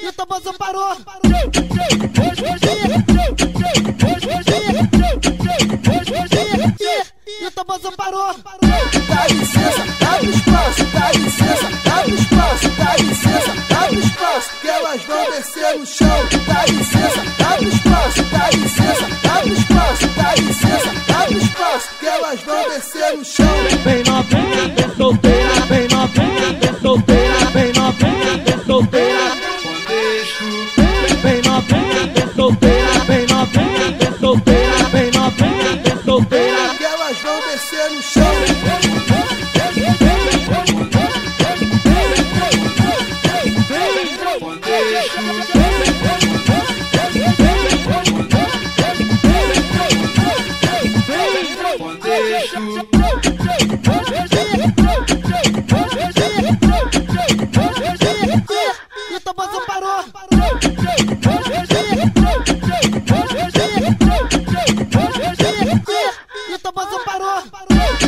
E o parou. E o parou. Dá licença, abre espaço, dá licença, abre espaço, dá licença, que elas vão descer no chão. Dá licença, abre espaço, dá licença, abre espaço, elas vão descer no chão. Vem novinha, vem solteira, vem novinha, vem solteira, vem novinha, vem solteira. Vem novinha, vem solteira, vem novinha, vem solteira, vem novinha, vem solteira. Que elas vão descer no chão. E o Toboso parou. Parou.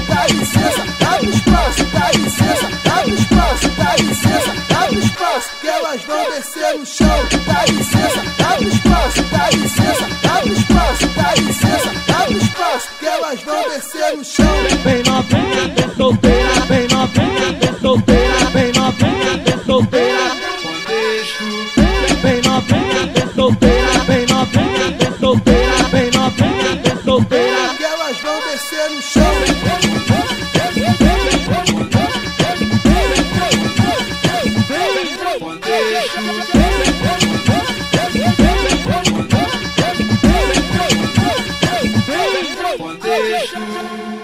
Dá licença, abre espaço, dá licença, abre espaço, dá licença, abre espaço, que elas vão descer no chão. Dá licença, elas vão descer no chão. Vem novinha, vem solteira, vem novinha, vem solteira, vem novinha, vem solteira. Vem novinha, vem solteira, vem novinha, vem solteira, vem novinha, vem solteira. Que elas vão descer no chão. Vem, vem, vem, vem, vem, vem, Bandejo.